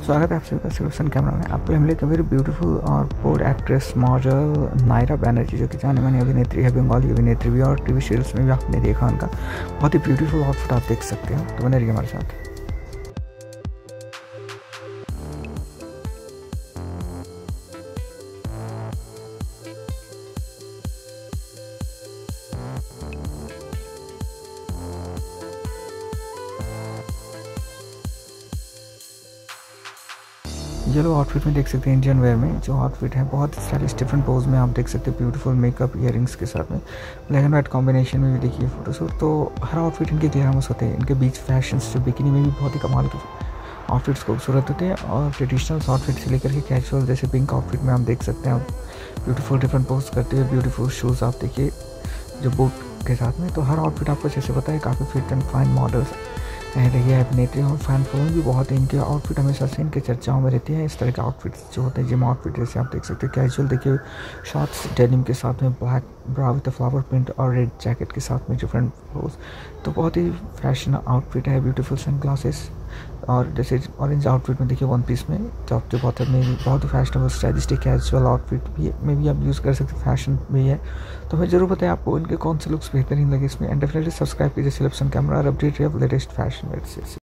स्वागत है आप सभी का सिलोशन कैमरा में। आप हमले के वेरी ब्यूटीफुल और पोर एक्ट्रेस मॉडल नायरा बैनर्जी जो कि जाने मानी अभिनेत्री है बंगाली अभिनेत्री भी और टीवी सीरियल्स में भी आपने देखा उनका। बहुत ही ब्यूटीफुल आउटफिट आप देख सकते हो। तो बने रहिए हमारे साथ। ये लोग आउटफिट में देख सकते हैं इंडियन वेयर में, जो आउटफिट है, बहुत स्टाइलिश डिफरेंट पोज में आप देख सकते हैं ब्यूटीफुल मेकअप इयर के साथ में। ब्लैक एंड वाइट कॉम्बिनेशन में भी देखिए फोटोशूट तो हर आउटफिट इनके ग्लैमस होते हैं। इनके बीच फ़ैशन जो बिकिनी में भी बहुत ही कमाल के आउटफिट्स खूबसूरत होते हैं और ट्रेडिशनल आउटफिट से लेकर के कैजुअल जैसे पिंक आउटफिट में आप देख सकते हैं। आप ब्यूटीफुल डिफरेंट पोज करते हुए ब्यूटीफुल शूज़ आप देखिए, जो बूट के साथ में। तो हर आउटफिट आपको जैसे पता है, काफ़ी फिट एंड फाइन मॉडल्स रही ये अभिनेत्री और फ़ैन फॉलोइंग भी बहुत है इनके आउटफिट हमेशा से इनके चर्चाओं में रहती है। इस तरह के आउटफिट्स जो होते हैं जिम आउटफिट जैसे आप देख सकते हैं कैजुअल देखिए शॉर्ट्स डेनिम के साथ में black bra with flower print और रेड जैकेट के साथ में डिफरेंट क्लोज तो बहुत ही फ़ैशन आउटफिट है ब्यूटीफुल सन ग्लासेस और जैसे ऑरेंज आउटफिट में देखिए वन पीस में जो बहुत है भी बहुत ही फैशनेबल स्टाइलिस्टिक कैजुअल आउटफिट भी है, मे भी आप यूज़ कर सकते हैं फ़ैशन भी है। तो हमें ज़रूर बताएँ आपको इनके कौन से लुक्स बेहतरीन लगे इसमें एंड डेफिनेटली सब्सक्राइब कीजिए सिलेक्शन कैमरा और अपडेट लेटेस्ट फ़ैशन वेट से।